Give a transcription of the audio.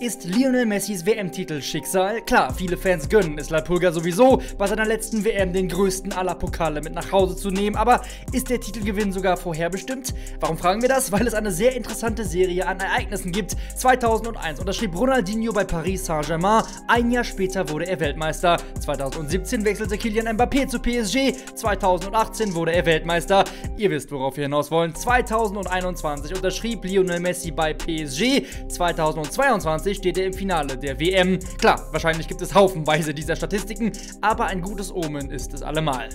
Ist Lionel Messis WM-Titel Schicksal? Klar, viele Fans gönnen es La Pulga sowieso, bei seiner letzten WM den größten aller Pokale mit nach Hause zu nehmen, aber ist der Titelgewinn sogar vorherbestimmt? Warum fragen wir das? Weil es eine sehr interessante Serie an Ereignissen gibt. 2001 unterschrieb Ronaldinho bei Paris Saint-Germain, ein Jahr später wurde er Weltmeister. 2017 wechselte Kylian Mbappé zu PSG, 2018 wurde er Weltmeister. Ihr wisst, worauf wir hinaus wollen. 2021 unterschrieb Lionel Messi bei PSG, 2022 2020 steht er im Finale der WM. Klar, wahrscheinlich gibt es haufenweise dieser Statistiken, aber ein gutes Omen ist es allemal.